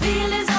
feelings